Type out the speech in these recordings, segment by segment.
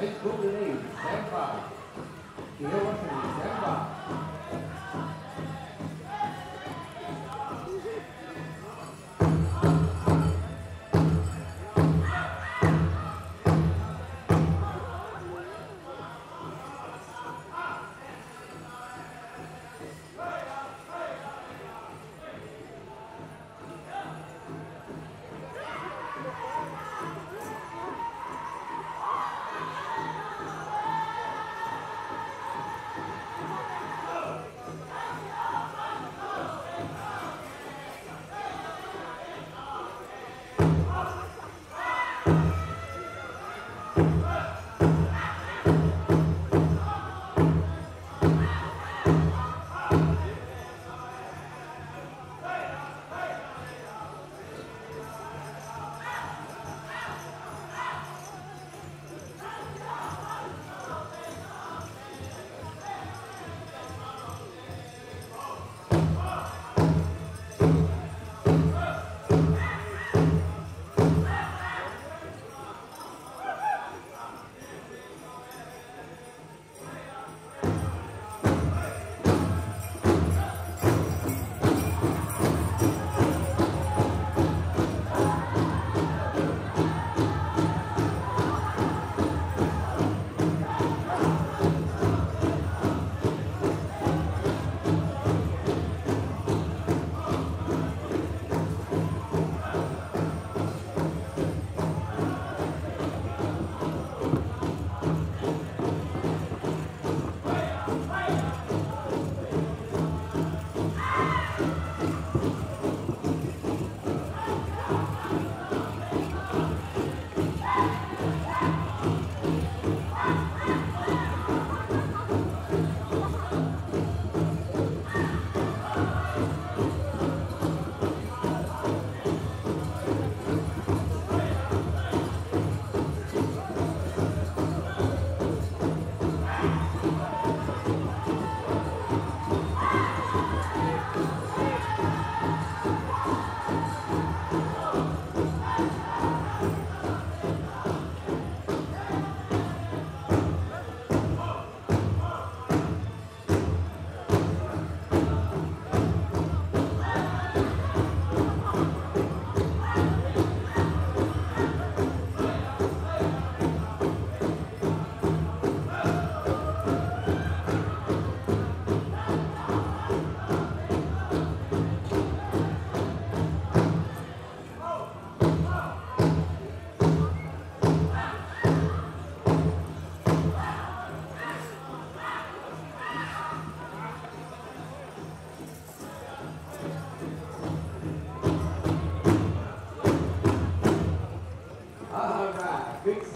Next goal to Dave, stand by. Gail Washington.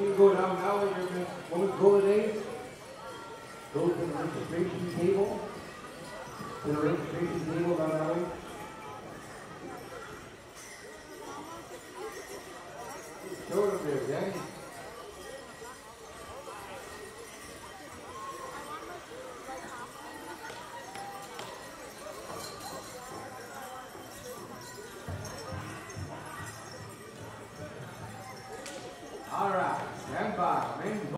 You go down now, you're going to go today. Go to the registration table. To the registration table down that way. Show it up there, Danny. All right, stand by. Main